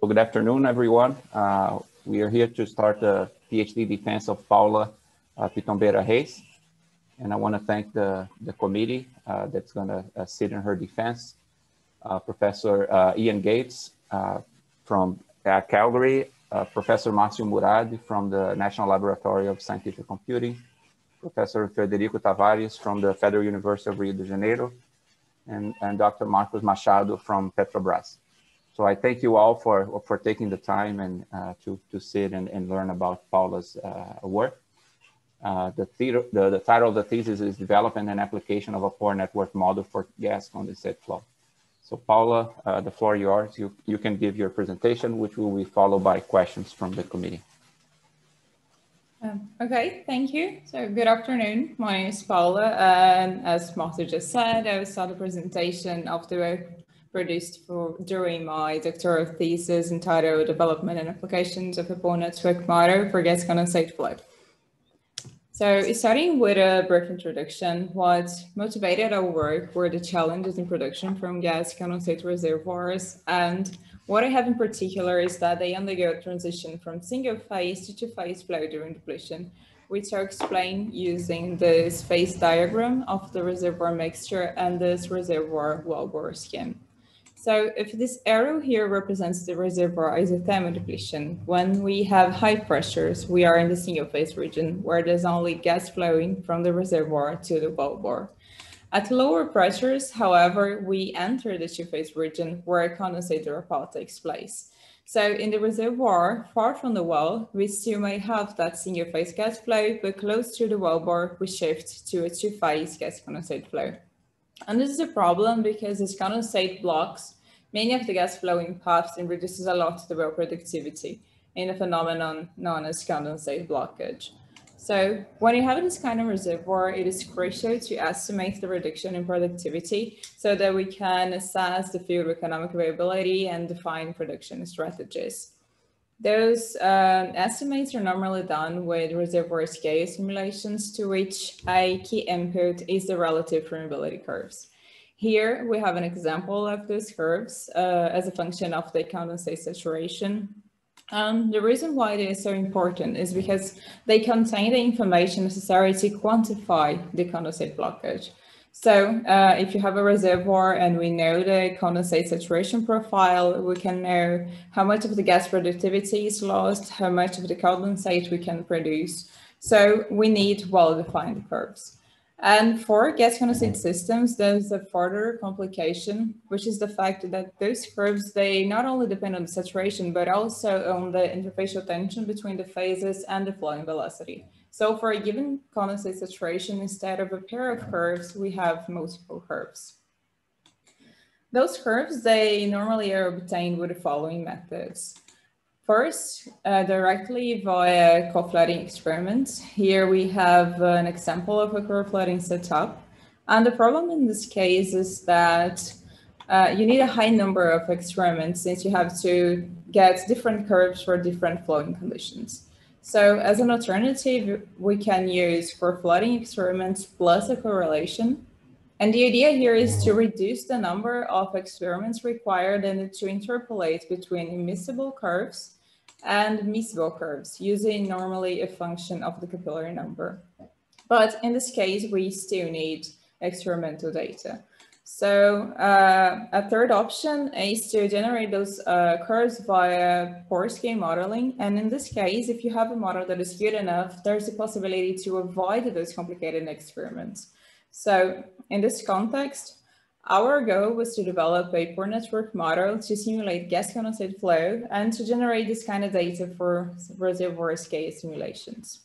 Well, good afternoon, everyone. Uh, we are here to start the PhD defense of Paula uh, Pitombeira Reis. And I want to thank the, the committee uh, that's going to uh, sit in her defense. Uh, Professor uh, Ian Gates from Calgary, Professor Márcio Murad from the National Laboratory of Scientific Computing, Professor Frederico Tavares from the Federal University of Rio de Janeiro, and, and Dr. Marcos Machado from Petrobras. So I thank you all for, for taking the time and uh, to, to sit and, and learn about Paula's uh, work. Uh, the, the, the, title of the thesis is Development and Application of a Pore Network Model for Gas Condensate Flow. So Paula, uh, the floor is yours. You, you can give your presentation, which will be followed by questions from the committee. Um, okay, thank you. So good afternoon. My name is Paula, and as Martha just said, I will start the presentation of the produced for during my doctoral thesis entitled Development and Applications of a Pore Network Model for Gas Condensate Flow. So starting with a brief introduction, what motivated our work were the challenges in production from gas condensate reservoirs and what I have in particular is that they undergo a transition from single phase to two phase flow during depletion, which are explained using this phase diagram of the reservoir mixture and this reservoir wellbore scheme. So if this arrow here represents the reservoir isothermal depletion, when we have high pressures, we are in the single phase region where there's only gas flowing from the reservoir to the wellbore. At lower pressures, however, we enter the two-phase region where condensate dropout takes place. So in the reservoir, far from the well, we still may have that single-phase gas flow, but close to the wellbore, we shift to a two-phase gas condensate flow. And this is a problem because this condensate blocks many of the gas flowing paths and reduces a lot the well productivity in a phenomenon known as condensate blockage. So when you have this kind of reservoir, it is crucial to estimate the reduction in productivity so that we can assess the field economic viability and define production strategies. Those uh, estimates are normally done with reservoir scale simulations to which a key input is the relative permeability curves. Here we have an example of those curves uh, as a function of the condensate saturation um, the reason why it is so important is because they contain the information necessary to quantify the condensate blockage. So uh, if you have a reservoir and we know the condensate saturation profile, we can know how much of the gas productivity is lost, how much of the condensate we can produce. So we need well-defined curves. And for gas condensate mm-hmm. systems, there's a further complication, which is the fact that those curves, they not only depend on the saturation, but also on the interfacial tension between the phases and the flowing velocity. So for a given condensate saturation, instead of a pair of curves, we have multiple curves. Those curves, they normally are obtained with the following methods. First, uh, directly via co-flooding experiments. Here we have an example of a co-flooding setup. And the problem in this case is that uh, you need a high number of experiments since you have to get different curves for different flowing conditions. So as an alternative, we can use for flooding experiments plus a correlation. And the idea here is to reduce the number of experiments required and to interpolate between immiscible curves and miscible curves using normally a function of the capillary number. But in this case, we still need experimental data. So uh, a third option is to generate those uh, curves via scale modeling. And in this case, if you have a model that is good enough, there's a possibility to avoid those complicated experiments. So in this context, our goal was to develop a pore network model to simulate gas condensate flow and to generate this kind of data for reservoir scale simulations.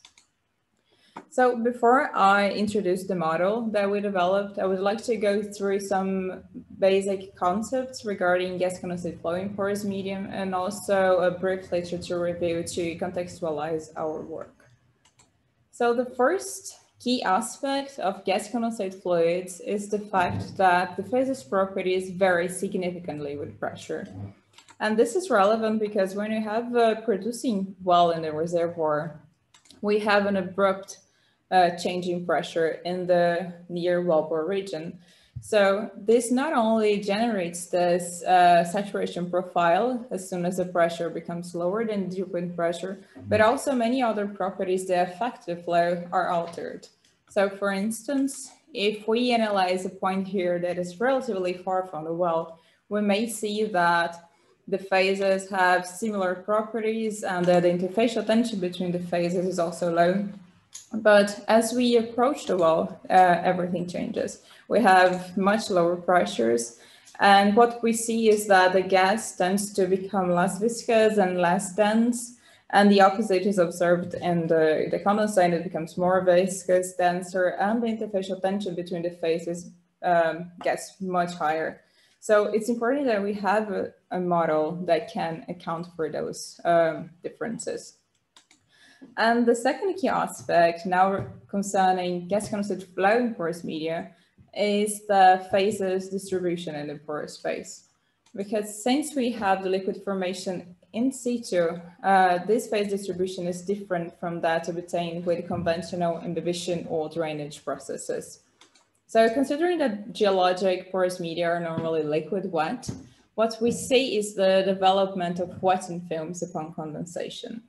So before I introduce the model that we developed, I would like to go through some basic concepts regarding gas condensate flow in porous medium and also a brief literature review to contextualize our work. So the first key aspect of gas condensate fluids is the fact that the phases properties vary significantly with pressure. And this is relevant because when you have a producing well in the reservoir, we have an abrupt uh, change in pressure in the near wellbore region. So this not only generates this uh, saturation profile as soon as the pressure becomes lower than dew point pressure, but also many other properties that affect the flow are altered. So for instance, if we analyze a point here that is relatively far from the well, we may see that the phases have similar properties and that the interfacial tension between the phases is also low. But as we approach the wall, uh, everything changes. We have much lower pressures. And what we see is that the gas tends to become less viscous and less dense. And the opposite is observed in the, the condensate. It becomes more viscous, denser, and the interfacial tension between the phases um, gets much higher. So it's important that we have a, a model that can account for those um, differences. And the second key aspect now concerning gas condensate flow in porous media is the phases distribution in the porous space. Because since we have the liquid formation in situ, uh, this phase distribution is different from that obtained with conventional imbibition or drainage processes. So considering that geologic porous media are normally liquid wet, what we see is the development of wetting films upon condensation.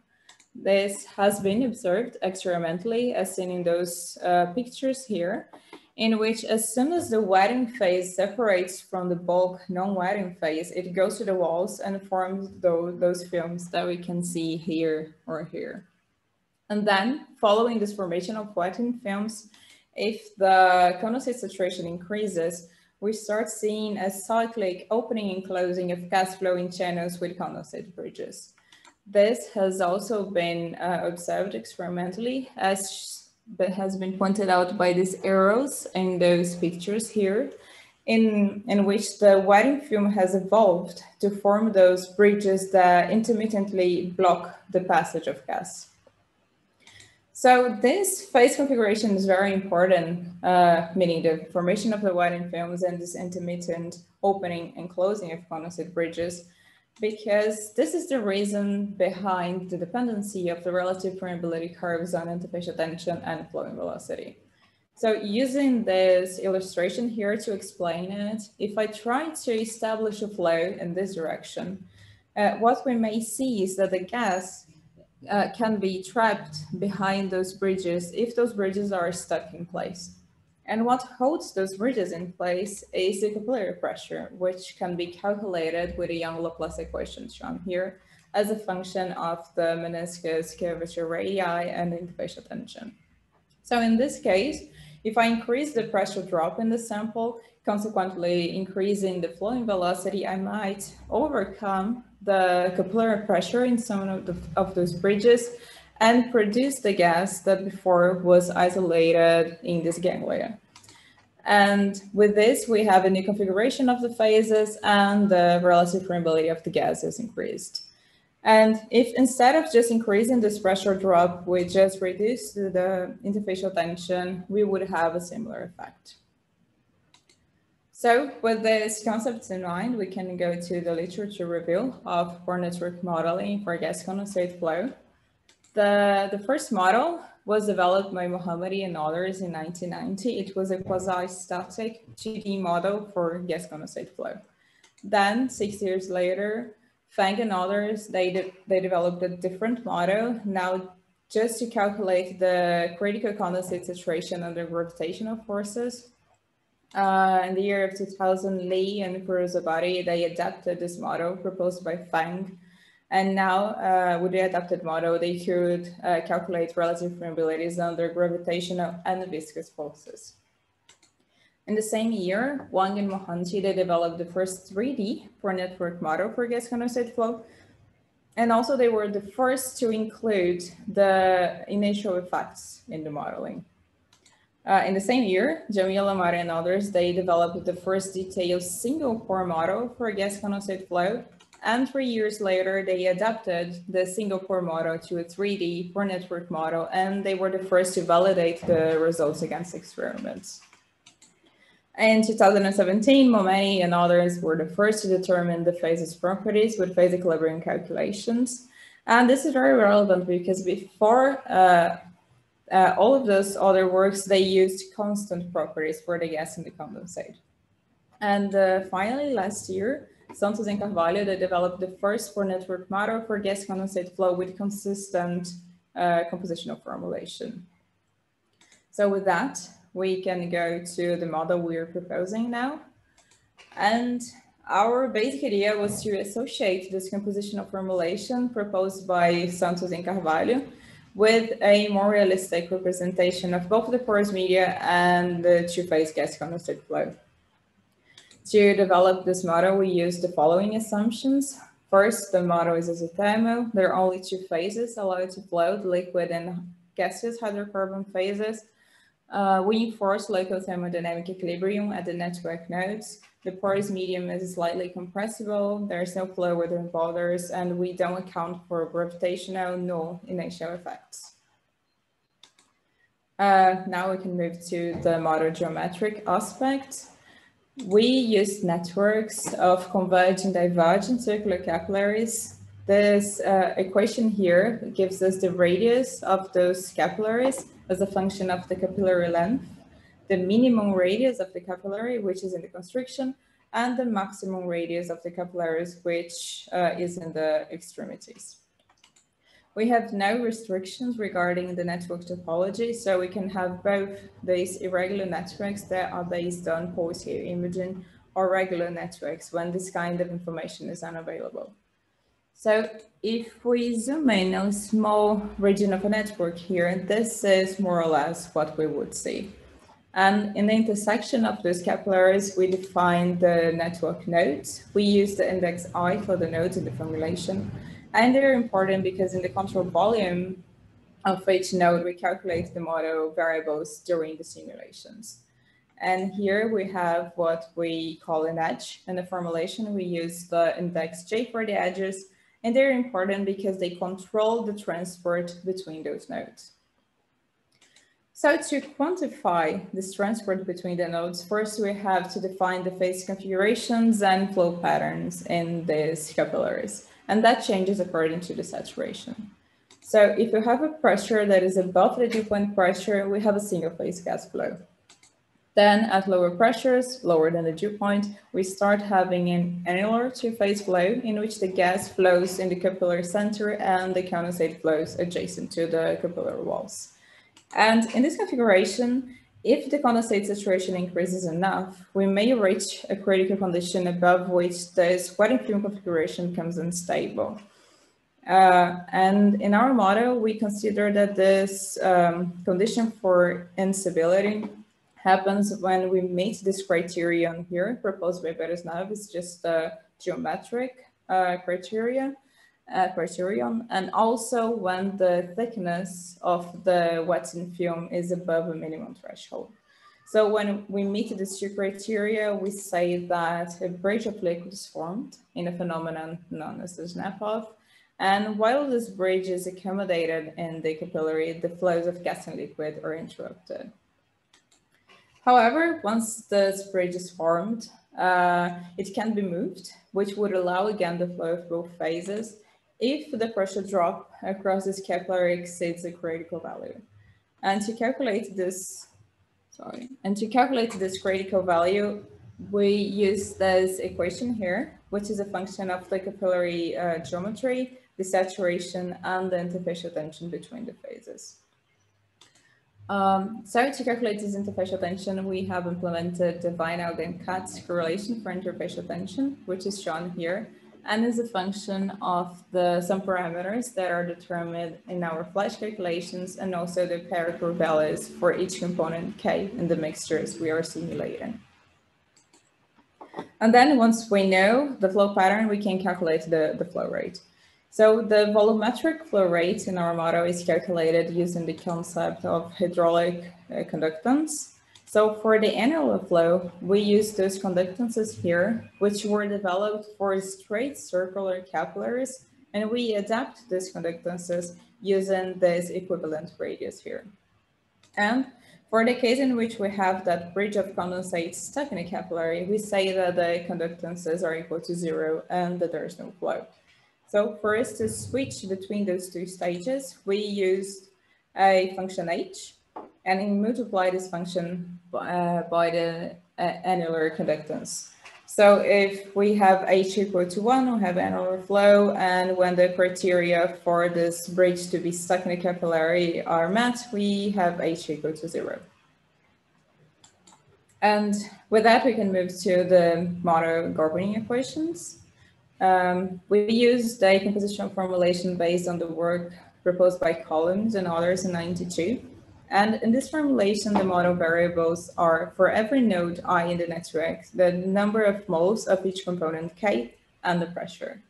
This has been observed experimentally as seen in those uh, pictures here, in which as soon as the wetting phase separates from the bulk non-wetting phase, it goes to the walls and forms those, those films that we can see here or here. And then following this formation of wetting films, if the condensate saturation increases, we start seeing a cyclic opening and closing of gas flowing channels with condensate bridges. This has also been uh, observed experimentally as has been pointed out by these arrows in those pictures here, in, in which the wetting film has evolved to form those bridges that intermittently block the passage of gas. So this phase configuration is very important, uh, meaning the formation of the wetting films and this intermittent opening and closing of condensate bridges, because this is the reason behind the dependency of the relative permeability curves on interfacial tension and flowing velocity. So using this illustration here to explain it, if I try to establish a flow in this direction, uh, what we may see is that the gas uh, can be trapped behind those bridges if those bridges are stuck in place. And what holds those bridges in place is the capillary pressure, which can be calculated with a Young Laplace equation shown here as a function of the meniscus curvature radii and the interfacial tension. So in this case, if I increase the pressure drop in the sample, consequently increasing the flowing velocity, I might overcome the capillary pressure in some of, the, of those bridges and produce the gas that before was isolated in this ganglia. And with this, we have a new configuration of the phases and the relative permeability of the gas is increased. And if instead of just increasing this pressure drop, we just reduce the interfacial tension, we would have a similar effect. So with these concepts in mind, we can go to the literature review of pore network modeling for gas condensate flow. The, the first model was developed by Mohammadi and others in 1990. It was a quasi-static 2D model for gas condensate flow. Then six years later, Feng and others, they, de they developed a different model now just to calculate the critical condensate saturation under gravitational forces uh, in the year of 2000, Li and Firoozabadi, they adapted this model proposed by Feng. And now uh, with the adapted model, they could uh, calculate relative permeabilities under gravitational and viscous forces. In the same year, Wang and Mohanty, they developed the first 3D pore network model for gas condensate flow. And also they were the first to include the inertial effects in the modeling. Uh, in the same year, Jamiolahmady and others, they developed the first detailed single pore model for gas condensate flow. And three years later, they adapted the single pore model to a 3D pore network model, and they were the first to validate the results against experiments. In 2017, Mohammadi and others were the first to determine the phases properties with phase equilibrium calculations. And this is very relevant because before uh, uh, all of those other works, they used constant properties for the gas and the condensate. And uh, finally, last year, Santos and Carvalho, they developed the first pore network model for gas condensate flow with consistent uh, compositional formulation. So with that, we can go to the model we're proposing now. And our basic idea was to associate this compositional formulation proposed by Santos and Carvalho with a more realistic representation of both the porous media and the two-phase gas condensate flow. To develop this model, we use the following assumptions. First, the model is isothermal. There are only two phases allowed to flow, the liquid and gaseous hydrocarbon phases. Uh, we enforce local thermodynamic equilibrium at the network nodes. The porous medium is slightly compressible. There's no flow within borders, and we don't account for gravitational nor inertial effects. Uh, now we can move to the model geometric aspect. We use networks of convergent divergent circular capillaries. This uh, equation here gives us the radius of those capillaries as a function of the capillary length, the minimum radius of the capillary, which is in the constriction, and the maximum radius of the capillaries, which uh, is in the extremities. We have no restrictions regarding the network topology, so we can have both these irregular networks that are based on pulse imaging or regular networks when this kind of information is unavailable. So if we zoom in on a small region of a network here, and this is more or less what we would see. And in the intersection of those capillaries, we define the network nodes. We use the index I for the nodes in the formulation. And they're important because in the control volume of each node, we calculate the model variables during the simulations. And here we have what we call an edge. In the formulation, we use the index J for the edges, and they're important because they control the transport between those nodes. So to quantify this transport between the nodes, first we have to define the phase configurations and flow patterns in these capillaries and that changes according to the saturation. So if you have a pressure that is above the dew point pressure, we have a single phase gas flow. Then at lower pressures, lower than the dew point, we start having an annular two-phase flow in which the gas flows in the capillary center and the condensate flows adjacent to the capillary walls. And in this configuration, if the condensate saturation increases enough, we may reach a critical condition above which the wetting film configuration becomes unstable. Uh, and in our model, we consider that this um, condition for instability happens when we meet this criterion here proposed by Beresnev. It's just a geometric uh, criteria uh, criterion, and also when the thickness of the wetting film is above a minimum threshold. So when we meet these two criteria, we say that a bridge of liquid is formed in a phenomenon known as the snap-off. And while this bridge is accommodated in the capillary, the flows of gas and liquid are interrupted. However, once this bridge is formed, uh, it can be moved, which would allow again the flow of both phases if the pressure drop across this capillary exceeds a critical value. And to calculate this, sorry, and to calculate this critical value, we use this equation here, which is a function of the capillary uh, geometry, the saturation, and the interfacial tension between the phases. Um, so to calculate this interfacial tension, we have implemented the Weinaug and Katz correlation for interfacial tension, which is shown here and is a function of the some parameters that are determined in our flash calculations and also the parameter values for each component K in the mixtures we are simulating. And then once we know the flow pattern, we can calculate the, the flow rate. So the volumetric flow rate in our model is calculated using the concept of hydraulic uh, conductance. So for the annular flow, we use those conductances here, which were developed for straight circular capillaries, and we adapt these conductances using this equivalent radius here. And for the case in which we have that bridge of condensate stuck in a capillary, we say that the conductances are equal to zero and that there is no flow. So for us to switch between those two stages, we used a function h, and we multiply this function uh, by the annular conductance. So if we have H equal to one, we have annular flow, and when the criteria for this bridge to be stuck in a capillary are met, we have H equal to zero. And with that, we can move to the Motter governing equations. Um, we use the compositional formulation based on the work proposed by Collins and others in 92. And in this formulation, the model variables are for every node i in the network, the number of moles of each component k and the pressure.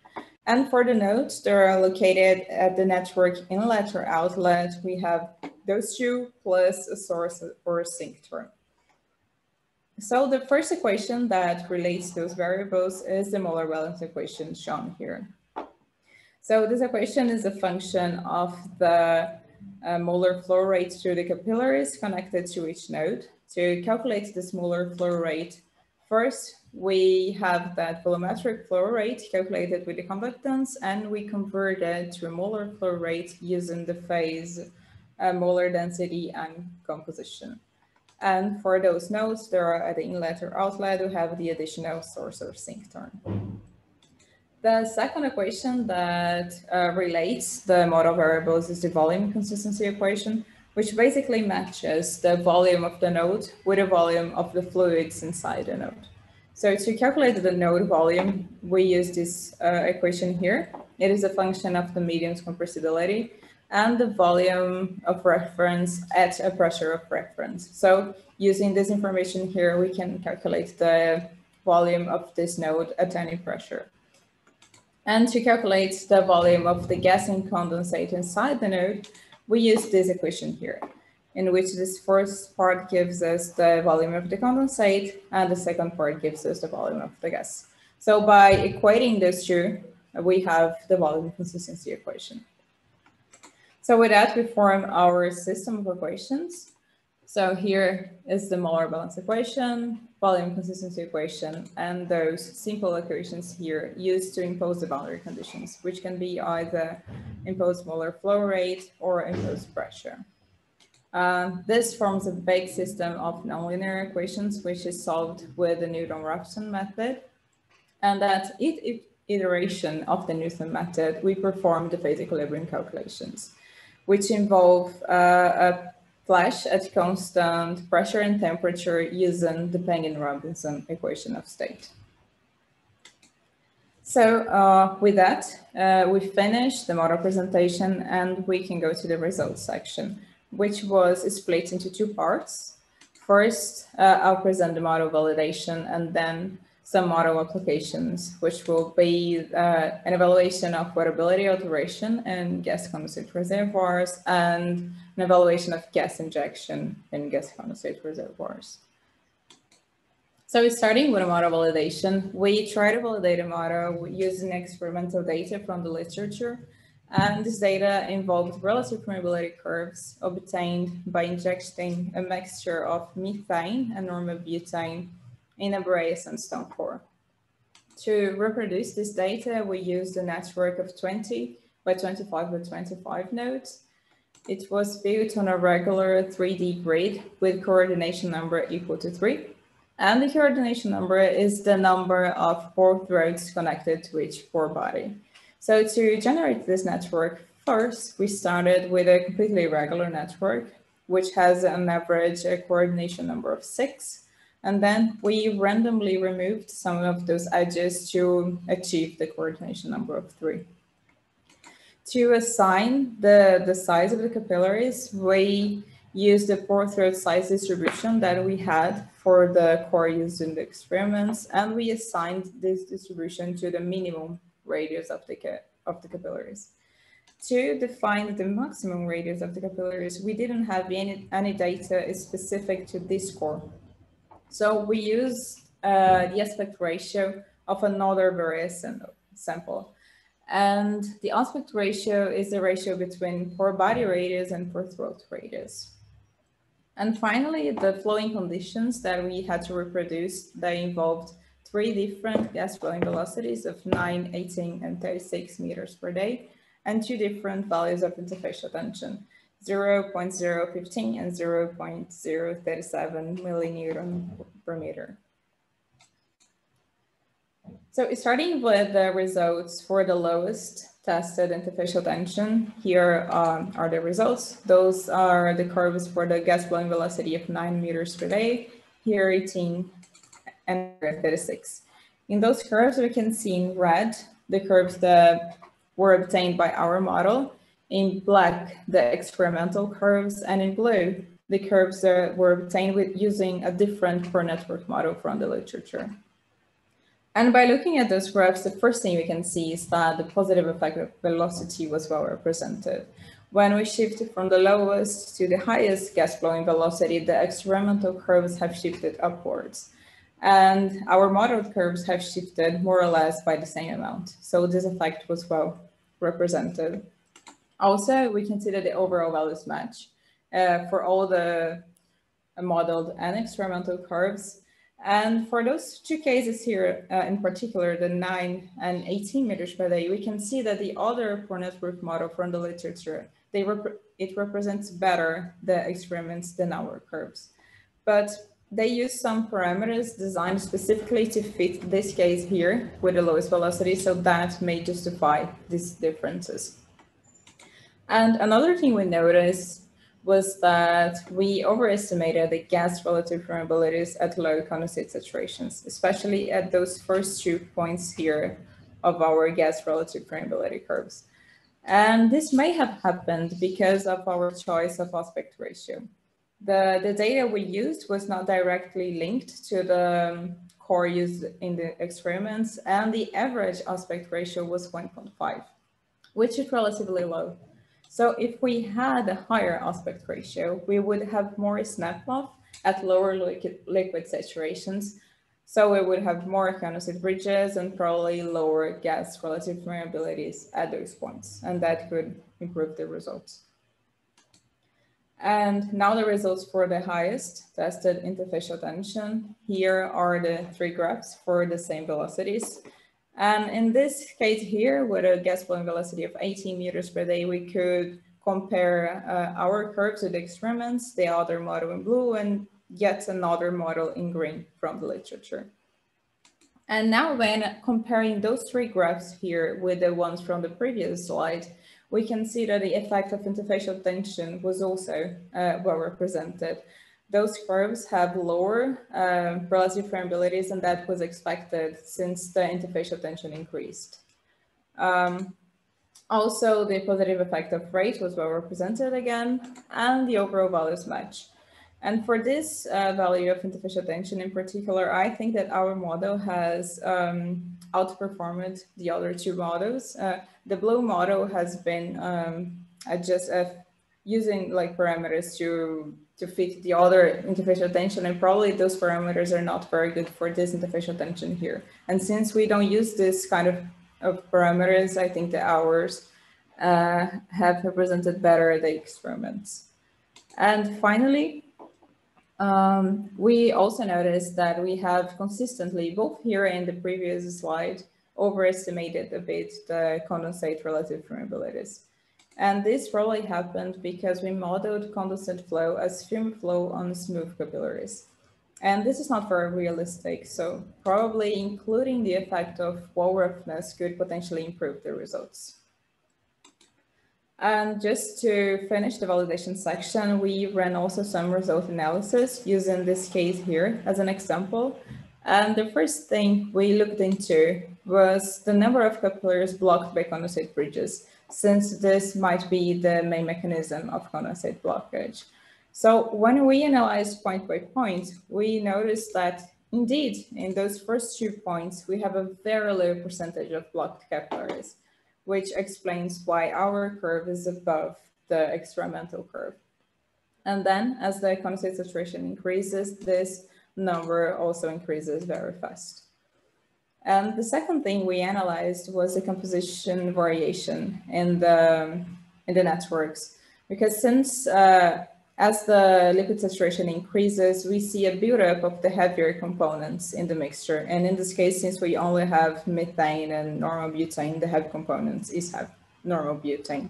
And for the nodes that are located at the network inlet or outlet, we have those two plus a source or a sink term. So the first equation that relates those variables is the molar balance equation shown here. So this equation is a function of the uh, molar flow rate through the capillaries connected to each node. To calculate this molar flow rate, first we have that volumetric flow rate calculated with the conductance and we convert it to a molar flow rate using the phase uh, molar density and composition. And for those nodes that are at the inlet or outlet, we have the additional source or sink term. The second equation that uh, relates the model variables is the volume consistency equation, which basically matches the volume of the node with the volume of the fluids inside the node. So to calculate the node volume, we use this uh, equation here. It is a function of the medium's compressibility and the volume of reference at a pressure of reference. So using this information here, we can calculate the volume of this node at any pressure. And to calculate the volume of the gas and condensate inside the node, we use this equation here, in which this first part gives us the volume of the condensate and the second part gives us the volume of the gas. So by equating those two, we have the volume consistency equation. So with that, we form our system of equations. So here is the molar balance equation, volume consistency equation, and those simple equations here used to impose the boundary conditions, which can be either imposed molar flow rate or imposed pressure. Uh, this forms a big system of nonlinear equations, which is solved with the Newton-Raphson method. And at each iteration of the Newton method, we perform the phase equilibrium calculations, which involve uh, a flash at constant pressure and temperature using the Peng-Robinson equation of state. So uh, with that, uh, we finished the model presentation and we can go to the results section, which was split into two parts. First, uh, I'll present the model validation and then some model applications, which will be uh, an evaluation of wettability alteration in gas condensate reservoirs and an evaluation of gas injection in gas condensate reservoirs. So starting with a model validation, we try to validate a model using experimental data from the literature. And this data involved relative permeability curves obtained by injecting a mixture of methane and normal butane in a Berea sandstone core. To reproduce this data, we used a network of 20 by 25 by 25 nodes. It was built on a regular 3D grid with coordination number equal to 3. And the coordination number is the number of pore throats connected to each pore body. So to generate this network, first we started with a completely regular network, which has an average uh, coordination number of 6 and then we randomly removed some of those edges to achieve the coordination number of three. To assign the, the size of the capillaries, we used the pore throat size distribution that we had for the core used in the experiments, and we assigned this distribution to the minimum radius of the, of the capillaries. To define the maximum radius of the capillaries, we didn't have any, any data specific to this core. So we use uh, the aspect ratio of another Berea sample. And the aspect ratio is the ratio between pore body radius and pore throat radius. And finally, the flowing conditions that we had to reproduce, they involved three different gas flowing velocities of 9, 18, and 36 meters per day, and two different values of interfacial tension, 0.015 and 0.037 millinewton per meter. So starting with the results for the lowest tested interfacial tension, here um, are the results. Those are the curves for the gas blowing velocity of 9 meters per day, here 18 and 36. In those curves, we can see in red the curves that were obtained by our model, in black the experimental curves, and in blue the curves that were obtained with using a different pore network model from the literature. And by looking at those graphs, the first thing we can see is that the positive effect of velocity was well represented. When we shifted from the lowest to the highest gas blowing velocity, the experimental curves have shifted upwards. And our modeled curves have shifted more or less by the same amount. So this effect was well represented. Also, we that the overall values match uh, for all the modeled and experimental curves. And for those two cases here, uh, in particular, the 9 and 18 meters per day, we can see that the other pore network model from the literature, they rep it represents better the experiments than our curves. But they use some parameters designed specifically to fit this case here with the lowest velocity, so that may justify these differences. And another thing we noticed was that we overestimated the gas relative permeabilities at low condensate saturations, especially at those first two points here of our gas relative permeability curves. And this may have happened because of our choice of aspect ratio. The, the data we used was not directly linked to the um, core used in the experiments, and the average aspect ratio was 1.5, which is relatively low. So if we had a higher aspect ratio, we would have more snap-off at lower liquid, liquid saturations. So we would have more condensate bridges and probably lower gas relative permeabilities at those points, and that could improve the results. And now the results for the highest tested interfacial tension. Here are the three graphs for the same velocities. And in this case here, with a gas blowing velocity of 18 meters per day, we could compare uh, our curves with the experiments, the other model in blue, and yet another model in green from the literature. And now when comparing those three graphs here with the ones from the previous slide, we can see that the effect of interfacial tension was also uh, well represented those curves have lower uh, relative permeabilities and that was expected since the interfacial tension increased. Um, also, the positive effect of rate was well represented again, and the overall values match. And for this uh, value of interfacial tension in particular, I think that our model has um, outperformed the other two models. Uh, the blue model has been um, just uh, using like parameters to to fit the other interfacial tension and probably those parameters are not very good for this interfacial tension here. And since we don't use this kind of, of parameters, I think the ours uh, have represented better the experiments. And finally, um, we also noticed that we have consistently, both here and the previous slide, overestimated a bit the condensate relative permeabilities. And this probably happened because we modeled condensate flow as stream flow on smooth capillaries. And this is not very realistic, so probably including the effect of wall roughness could potentially improve the results. And just to finish the validation section, we ran also some result analysis using this case here as an example. And the first thing we looked into was the number of capillaries blocked by condensate bridges since this might be the main mechanism of condensate blockage. So when we analyze point by point, we notice that indeed, in those first two points, we have a very low percentage of blocked capillaries, which explains why our curve is above the experimental curve. And then as the condensate saturation increases, this number also increases very fast. And the second thing we analyzed was the composition variation in the, in the networks. Because since uh, as the liquid saturation increases, we see a buildup of the heavier components in the mixture. And in this case, since we only have methane and normal butane, the heavy components is have normal butane.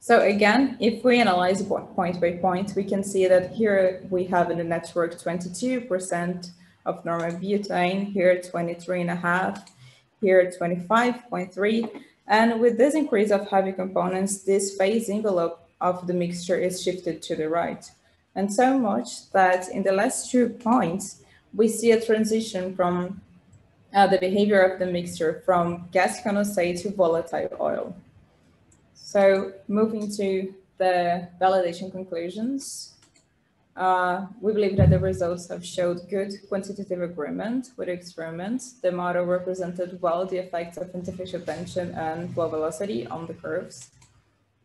So again, if we analyze point by point, we can see that here we have in the network 22% of normal butane, here 23 and a half, here 25.3. And with this increase of heavy components, this phase envelope of the mixture is shifted to the right. And so much that in the last two points, we see a transition from uh, the behavior of the mixture from gas condensate to volatile oil. So moving to the validation conclusions, uh, we believe that the results have showed good quantitative agreement with experiments. The model represented well the effects of interfacial tension and flow velocity on the curves.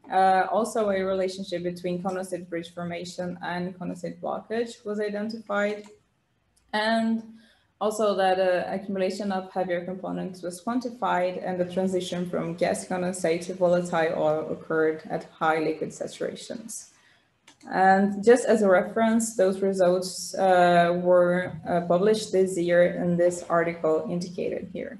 Uh, also, a relationship between condensate bridge formation and condensate blockage was identified. And also that uh, accumulation of heavier components was quantified and the transition from gas condensate to volatile oil occurred at high liquid saturations. And just as a reference, those results uh, were uh, published this year in this article indicated here.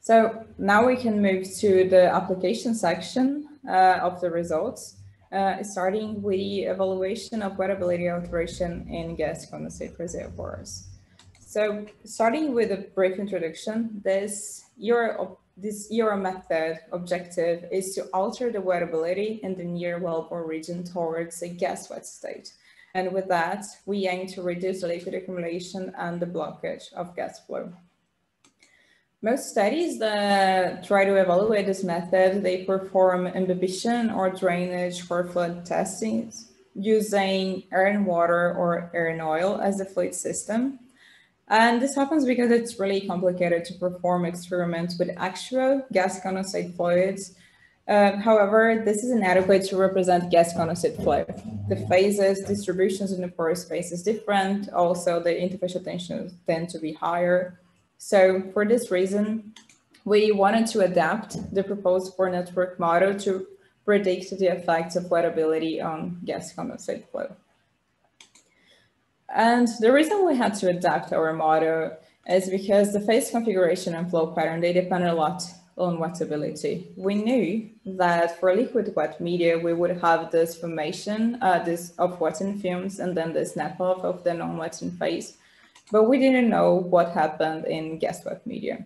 So now we can move to the application section uh, of the results uh, starting with the evaluation of wettability alteration in gas condensate reservoirs. So starting with a brief introduction, this Euro, this Euro method objective is to alter the wettability in the near wellbore region towards a gas wet state. And with that, we aim to reduce liquid accumulation and the blockage of gas flow. Most studies that try to evaluate this method, they perform imbibition or drainage for fluid testing using air and water or air and oil as the fluid system. And this happens because it's really complicated to perform experiments with actual gas condensate fluids. Uh, however, this is inadequate to represent gas condensate flow. The phases, distributions in the pore space is different. Also, the interfacial tensions tend to be higher. So for this reason, we wanted to adapt the proposed pore network model to predict the effects of wettability on gas condensate flow. And the reason we had to adapt our model is because the phase configuration and flow pattern, they depend a lot on wettability. We knew that for liquid wet media, we would have this formation uh, this of wetting films, and then the snap off of the non-wetting phase but we didn't know what happened in gas wet media.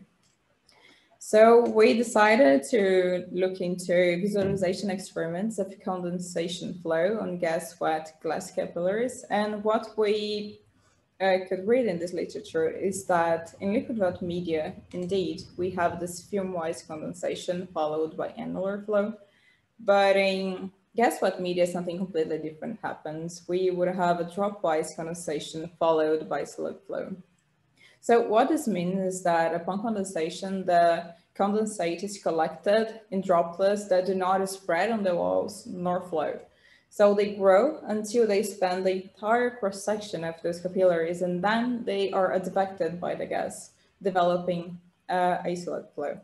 So we decided to look into visualization experiments of condensation flow on gas wet glass capillaries. And what we uh, could read in this literature is that in liquid wet media, indeed, we have this film-wise condensation followed by annular flow. But in gas wet media something completely different happens. We would have a drop-wise condensation followed by slope flow. So what this means is that upon condensation, the condensate is collected in droplets that do not spread on the walls nor flow. So they grow until they span the entire cross-section of those capillaries and then they are advected by the gas, developing uh, slope flow.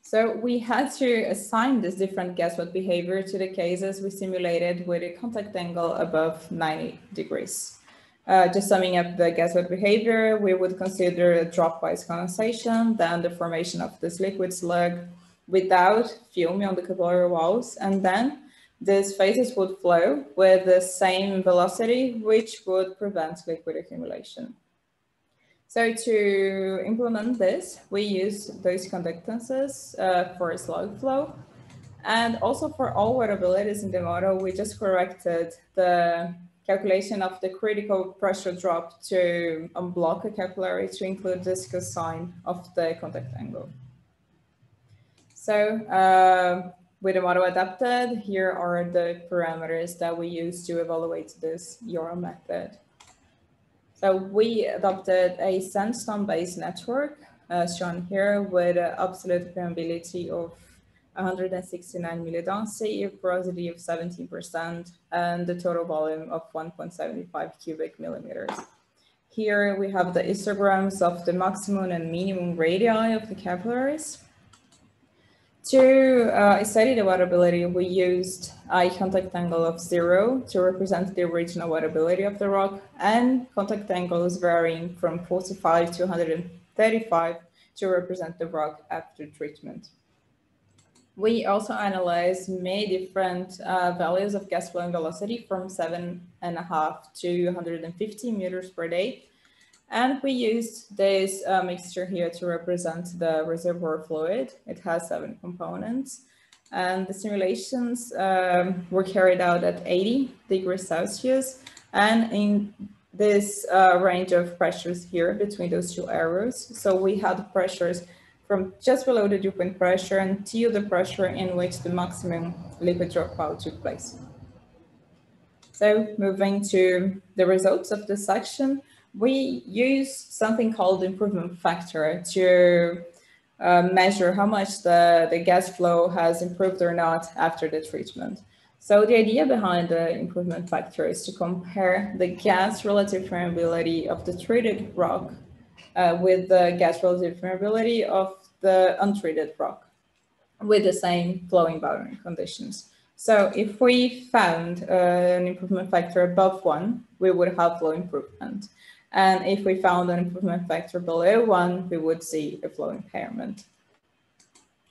So we had to assign this different wet behavior to the cases we simulated with a contact angle above 90 degrees. Uh, just summing up the gas wet behavior, we would consider a dropwise condensation, then the formation of this liquid slug without fume on the capillary walls, and then these phases would flow with the same velocity, which would prevent liquid accumulation. So to implement this, we use those conductances uh, for slug flow. And also for all wettabilities in the model, we just corrected the calculation of the critical pressure drop to unblock a capillary to include this cosine of the contact angle. So uh, with the model adapted, here are the parameters that we use to evaluate this Euro method. So we adopted a sandstone-based network, as shown here, with an absolute permeability of 169 millidarcy, porosity of 17%, and the total volume of 1.75 cubic millimeters. Here we have the histograms of the maximum and minimum radii of the capillaries. To uh, study the wettability, we used a contact angle of zero to represent the original wettability of the rock and contact angles varying from 45 to 135 to represent the rock after treatment. We also analyzed many different uh, values of gas flowing velocity from seven and a half to 150 meters per day. And we used this uh, mixture here to represent the reservoir fluid. It has seven components. And the simulations um, were carried out at 80 degrees Celsius. And in this uh, range of pressures here between those two arrows. So we had pressures from just below the dew point pressure until the pressure in which the maximum liquid dropout took place. So moving to the results of this section, we use something called improvement factor to uh, measure how much the, the gas flow has improved or not after the treatment. So the idea behind the improvement factor is to compare the gas relative permeability of the treated rock uh, with the gas relative permeability of the untreated rock with the same flowing boundary conditions. So if we found uh, an improvement factor above one, we would have flow improvement. And if we found an improvement factor below one, we would see a flow impairment.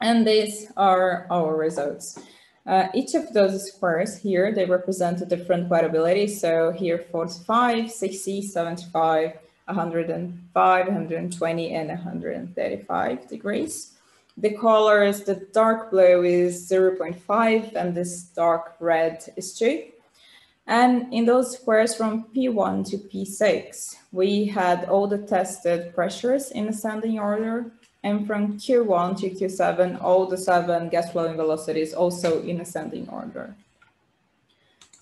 And these are our results. Uh, each of those squares here, they represent a different wettability. So here 45, 60, 75, 105, 120, and 135 degrees. The colors, the dark blue is 0.5 and this dark red is 2. And in those squares from P1 to P6, we had all the tested pressures in ascending order. And from Q1 to Q7, all the seven gas flowing velocities also in ascending order.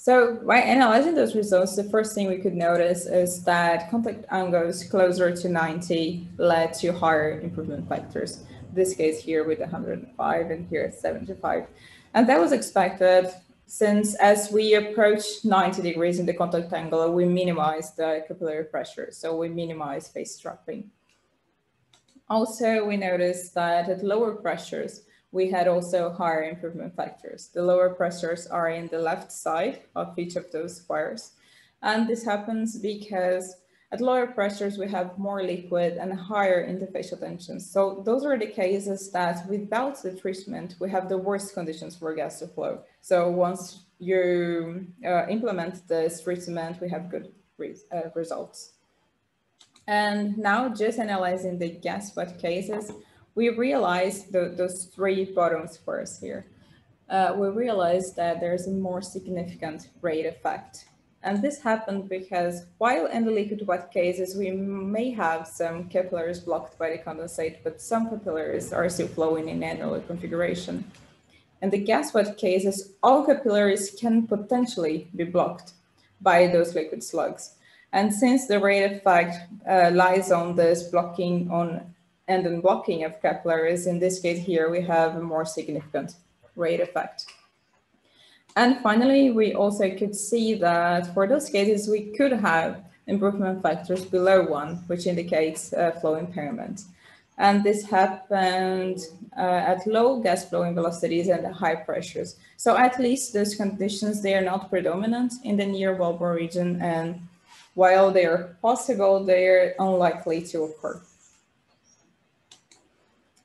So by analyzing those results, the first thing we could notice is that contact angles closer to 90 led to higher improvement factors. This case here with 105 and here 75. And that was expected since as we approach 90 degrees in the contact angle, we minimize the capillary pressure. So we minimize phase trapping. Also, we noticed that at lower pressures, we had also higher improvement factors. The lower pressures are in the left side of each of those squares. And this happens because at lower pressures, we have more liquid and higher interfacial tensions. So those are the cases that without the treatment, we have the worst conditions for gas to flow. So once you uh, implement this treatment, we have good re uh, results. And now just analyzing the gas wet cases, we realized the, those three bottom squares here. Uh, we realized that there's a more significant rate effect. And this happened because while in the liquid wet cases, we may have some capillaries blocked by the condensate, but some capillaries are still flowing in annular configuration. In the gas wet cases, all capillaries can potentially be blocked by those liquid slugs. And since the rate effect uh, lies on this blocking on and unblocking of capillaries. In this case here, we have a more significant rate effect. And finally, we also could see that for those cases, we could have improvement factors below one, which indicates uh, flow impairment. And this happened uh, at low gas flowing velocities and high pressures. So at least those conditions, they are not predominant in the near wellbore region. And while they are possible, they are unlikely to occur.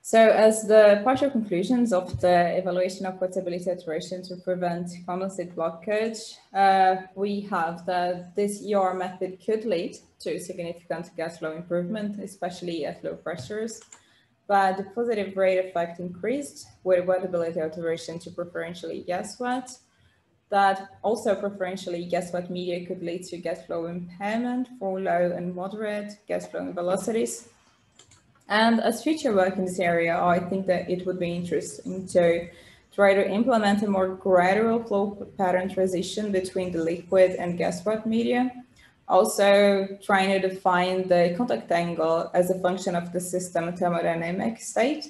So as the partial conclusions of the evaluation of wettability alteration to prevent condensate blockage, uh, we have that this ER method could lead to significant gas flow improvement, especially at low pressures. But the positive rate effect increased with wettability alteration to preferentially gas wet. That also preferentially gas wet media could lead to gas flow impairment for low and moderate gas flowing velocities and as future work in this area, I think that it would be interesting to try to implement a more gradual flow pattern transition between the liquid and gas wet media. Also trying to define the contact angle as a function of the system thermodynamic state,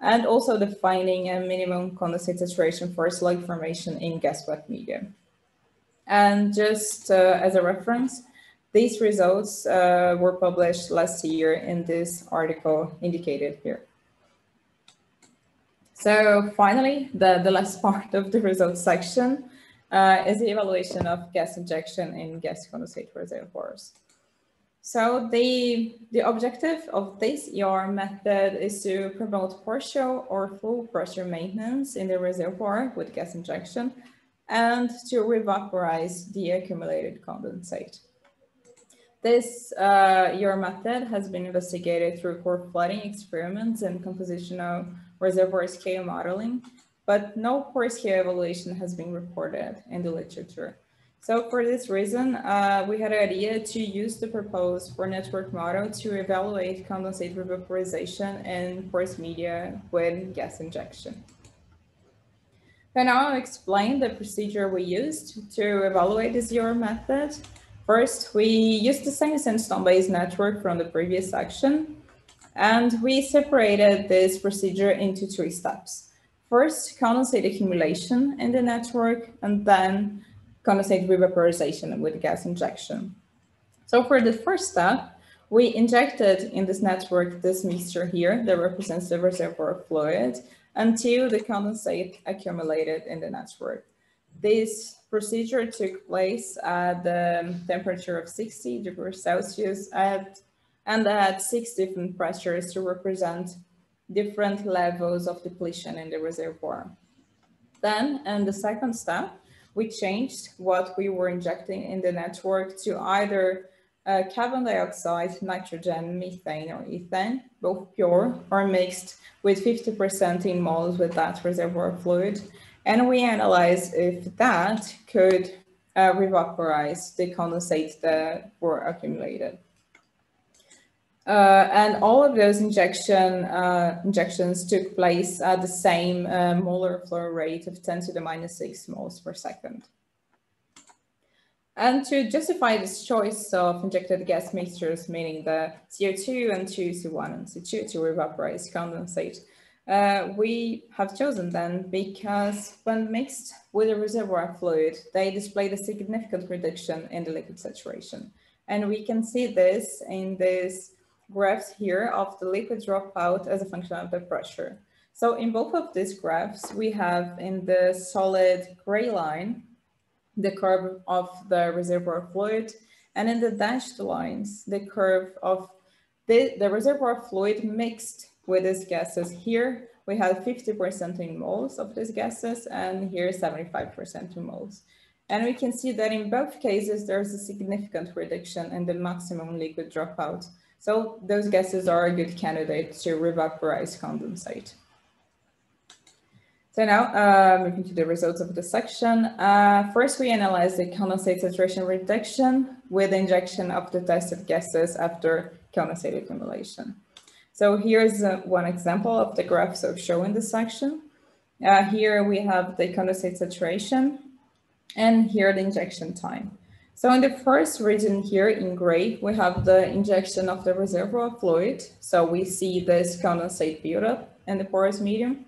and also defining a minimum condensate saturation for slug formation in gas wet media. And just uh, as a reference, these results uh, were published last year in this article indicated here. So finally, the, the last part of the results section uh, is the evaluation of gas injection in gas condensate reservoirs. So the, the objective of this ER method is to promote partial or full pressure maintenance in the reservoir with gas injection and to revaporize the accumulated condensate. This uh, ER method has been investigated through core flooding experiments and compositional reservoir scale modeling, but no core scale evaluation has been reported in the literature. So for this reason, uh, we had an idea to use the proposed pore network model to evaluate condensate revaporization in porous media with gas injection. And I'll explain the procedure we used to evaluate this ER method. First, we used the same sandstone-based network from the previous section, and we separated this procedure into three steps. First, condensate accumulation in the network, and then condensate revaporization with gas injection. So for the first step, we injected in this network this mixture here that represents the reservoir fluid until the condensate accumulated in the network. This procedure took place at the temperature of 60 degrees Celsius at, and at six different pressures to represent different levels of depletion in the reservoir. Then, in the second step, we changed what we were injecting in the network to either uh, carbon dioxide, nitrogen, methane, or ethane, both pure or mixed with 50% in moles with that reservoir fluid. And we analyzed if that could uh, revaporize the condensate that were accumulated. Uh, and all of those injection uh, injections took place at the same uh, molar flow rate of 10 to the minus 6 moles per second. And to justify this choice of injected gas mixtures, meaning the CO2 and 2C1 and C2 to evaporize condensate, uh, we have chosen them because when mixed with a reservoir fluid, they displayed a significant reduction in the liquid saturation. And we can see this in this graphs here of the liquid dropout as a function of the pressure. So in both of these graphs, we have in the solid gray line, the curve of the reservoir fluid, and in the dashed lines, the curve of the, the reservoir fluid mixed with these gases. Here, we have 50% in moles of these gases, and here 75% in moles. And we can see that in both cases, there's a significant reduction in the maximum liquid dropout so those gases are a good candidate to revaporize condensate. So now uh, moving to the results of the section. Uh, first, we analyzed the condensate saturation reduction with injection of the tested gases after condensate accumulation. So here's uh, one example of the graphs I've shown in this section. Uh, here we have the condensate saturation and here the injection time. So in the first region here in gray, we have the injection of the reservoir fluid. So we see this condensate buildup in the porous medium.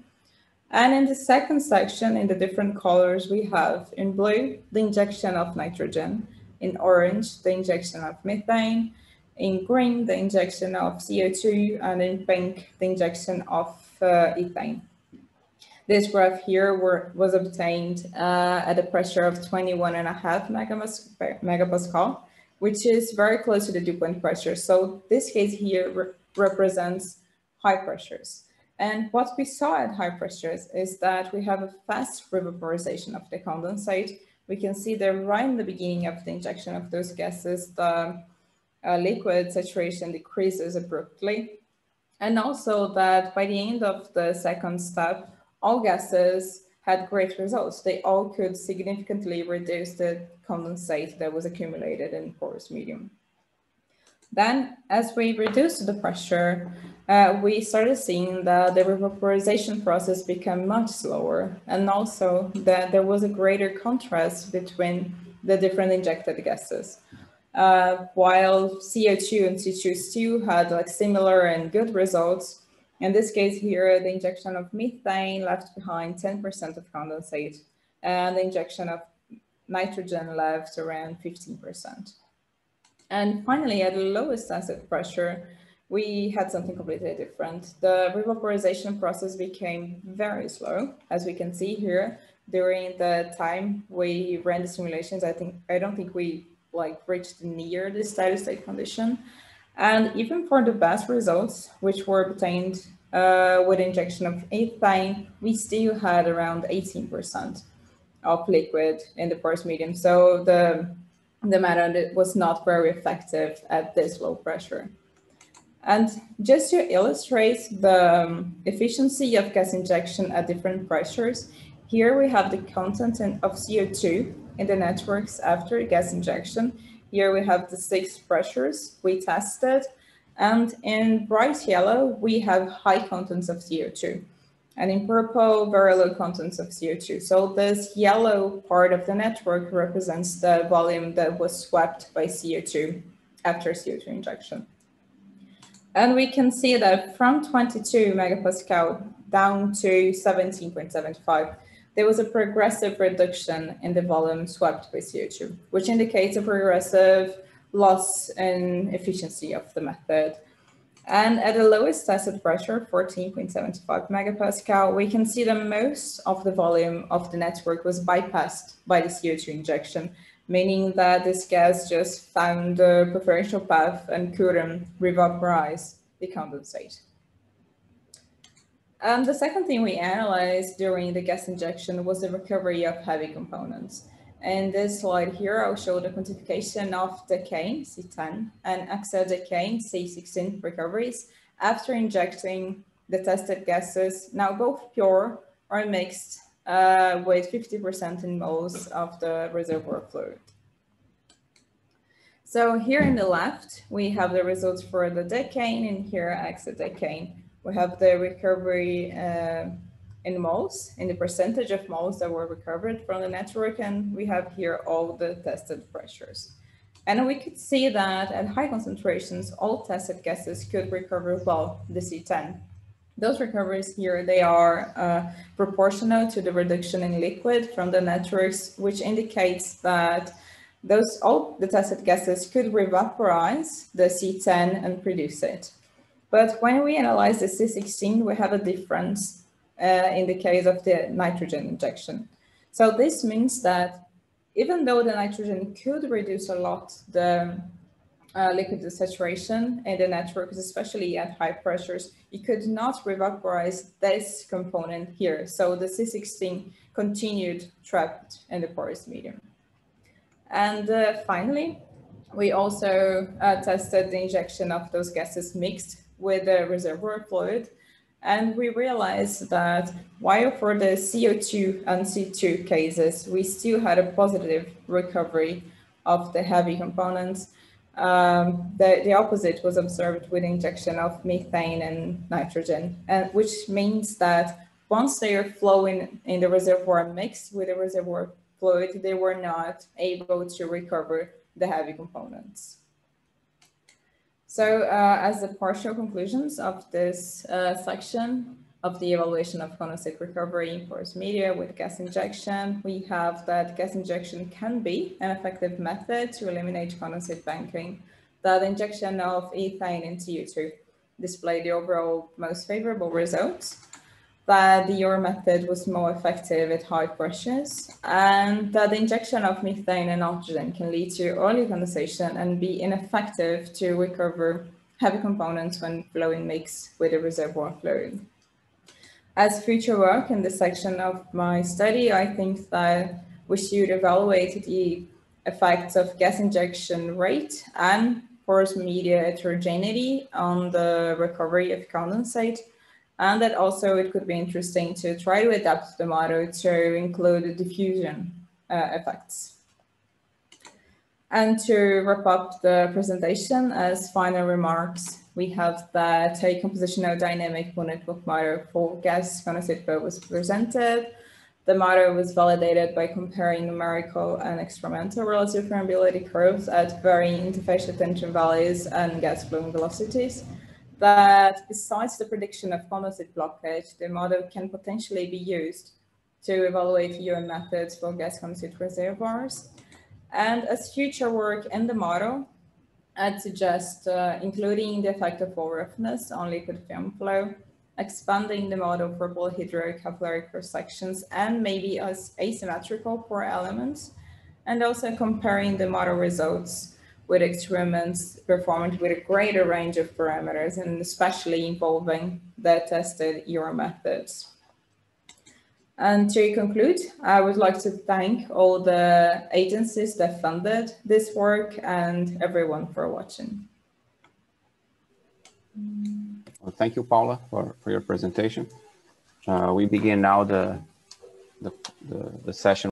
And in the second section, in the different colors, we have in blue, the injection of nitrogen, in orange, the injection of methane, in green, the injection of CO2, and in pink, the injection of uh, ethane. This graph here were, was obtained uh, at a pressure of 21 and a half megapascal, which is very close to the dew point pressure. So this case here re represents high pressures. And what we saw at high pressures is that we have a fast revaporization of the condensate. We can see that right in the beginning of the injection of those gases, the uh, liquid saturation decreases abruptly. And also that by the end of the second step, all gases had great results. They all could significantly reduce the condensate that was accumulated in porous medium. Then, as we reduced the pressure, uh, we started seeing that the revaporization process became much slower, and also that there was a greater contrast between the different injected gases. Uh, while CO2 and C2 still had like similar and good results, in this case here, the injection of methane left behind 10% of condensate and the injection of nitrogen left around 15%. And finally, at the lowest acid pressure, we had something completely different. The revaporization process became very slow, as we can see here. During the time we ran the simulations, I think I don't think we like reached near the steady state condition. And even for the best results, which were obtained uh, with injection of ethane, we still had around 18% of liquid in the porous medium. So the, the method was not very effective at this low pressure. And just to illustrate the um, efficiency of gas injection at different pressures, here we have the content of CO2 in the networks after gas injection. Here we have the six pressures we tested. And in bright yellow, we have high contents of CO2. And in purple, very low contents of CO2. So this yellow part of the network represents the volume that was swept by CO2 after CO2 injection. And we can see that from 22 megapascal down to 17.75, there was a progressive reduction in the volume swept by CO2, which indicates a progressive loss in efficiency of the method. And at the lowest tested pressure, 14.75 megapascal, we can see that most of the volume of the network was bypassed by the CO2 injection, meaning that this gas just found the preferential path and couldn't revaporize the condensate. Um, the second thing we analyzed during the gas injection was the recovery of heavy components. In this slide here, I'll show the quantification of decane, C10, and hexadecane, C16 recoveries after injecting the tested gases, now both pure or mixed uh, with 50% in moles of the reservoir fluid. So here in the left, we have the results for the decane and here exit hexadecane we have the recovery uh, in moles, in the percentage of moles that were recovered from the network, and we have here all the tested pressures. And we could see that at high concentrations, all tested gases could recover well the C10. Those recoveries here, they are uh, proportional to the reduction in liquid from the networks, which indicates that those all the tested gases could revaporize the C10 and produce it. But when we analyze the C16, we have a difference uh, in the case of the nitrogen injection. So this means that even though the nitrogen could reduce a lot the uh, liquid saturation in the networks, especially at high pressures, it could not revaporize this component here. So the C16 continued trapped in the porous medium. And uh, finally, we also uh, tested the injection of those gases mixed with the reservoir fluid. And we realized that while for the CO2 and C2 cases, we still had a positive recovery of the heavy components, um, the, the opposite was observed with injection of methane and nitrogen, and which means that once they are flowing in the reservoir mixed with the reservoir fluid, they were not able to recover the heavy components. So uh, as the partial conclusions of this uh, section of the evaluation of condensate recovery in porous media with gas injection, we have that gas injection can be an effective method to eliminate condensate banking, that injection of ethane into CO2 display the overall most favorable results that the EOR method was more effective at high pressures and that the injection of methane and oxygen can lead to early condensation and be ineffective to recover heavy components when flowing mix with the reservoir fluid. As future work in this section of my study, I think that we should evaluate the effects of gas injection rate and porous media heterogeneity on the recovery of condensate and that also it could be interesting to try to adapt the model to include diffusion uh, effects. And to wrap up the presentation, as final remarks, we have that a compositional dynamic network model for gas condensate flow was presented. The model was validated by comparing numerical and experimental relative permeability curves at varying interfacial tension values and gas flowing velocities that besides the prediction of condensate blockage, the model can potentially be used to evaluate EOR methods for gas condensate reservoirs. And as future work in the model, I'd suggest uh, including the effect of roughness on liquid film flow, expanding the model for polyhedral capillary cross sections, and maybe as asymmetrical pore elements, and also comparing the model results with experiments performed with a greater range of parameters and especially involving the tested EOR methods. And to conclude, I would like to thank all the agencies that funded this work and everyone for watching. Well, thank you, Paula, for, for your presentation. Uh, we begin now the, the, the, the session